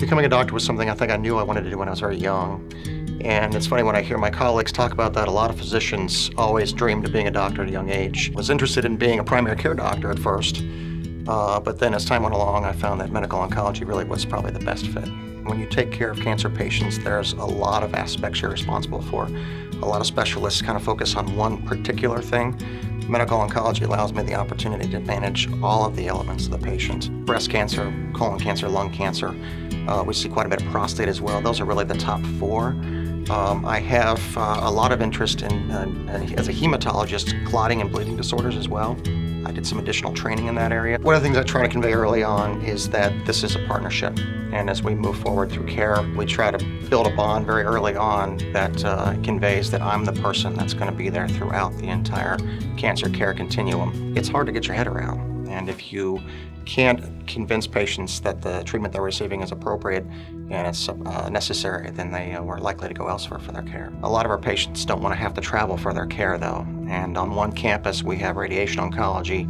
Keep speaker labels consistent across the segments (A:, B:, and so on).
A: Becoming a doctor was something I think I knew I wanted to do when I was very young. And it's funny when I hear my colleagues talk about that, a lot of physicians always dreamed of being a doctor at a young age. Was interested in being a primary care doctor at first, uh, but then as time went along, I found that medical oncology really was probably the best fit. When you take care of cancer patients, there's a lot of aspects you're responsible for. A lot of specialists kind of focus on one particular thing. Medical oncology allows me the opportunity to manage all of the elements of the patient. Breast cancer, colon cancer, lung cancer. Uh, we see quite a bit of prostate as well. Those are really the top four. Um, I have uh, a lot of interest in, uh, as a hematologist, clotting and bleeding disorders as well. I did some additional training in that area. One of the things I try to convey early on is that this is a partnership. And as we move forward through care, we try to build a bond very early on that uh, conveys that I'm the person that's going to be there throughout the entire cancer care continuum. It's hard to get your head around. And if you can't convince patients that the treatment they're receiving is appropriate and it's uh, necessary, then they uh, are likely to go elsewhere for their care. A lot of our patients don't want to have to travel for their care, though. And on one campus, we have radiation oncology,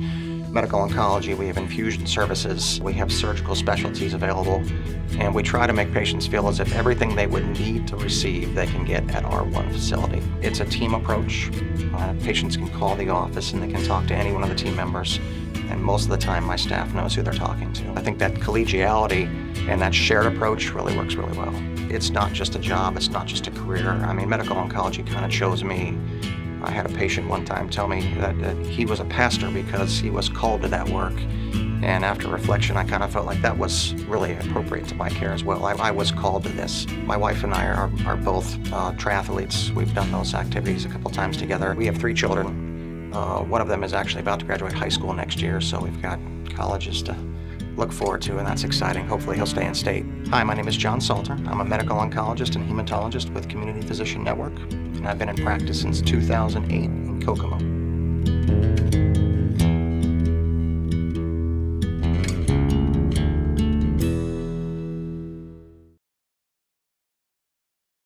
A: medical oncology, we have infusion services, we have surgical specialties available, and we try to make patients feel as if everything they would need to receive they can get at our one facility. It's a team approach. Uh, patients can call the office and they can talk to any one of the team members and most of the time my staff knows who they're talking to. I think that collegiality and that shared approach really works really well. It's not just a job, it's not just a career. I mean, medical oncology kind of chose me. I had a patient one time tell me that, that he was a pastor because he was called to that work. And after reflection, I kind of felt like that was really appropriate to my care as well. I, I was called to this. My wife and I are, are both uh, triathletes. We've done those activities a couple times together. We have three children. Uh, one of them is actually about to graduate high school next year, so we've got colleges to look forward to, and that's exciting. Hopefully, he'll stay in state. Hi, my name is John Salter. I'm a medical oncologist and hematologist with Community Physician Network, and I've been in practice since 2008 in Kokomo.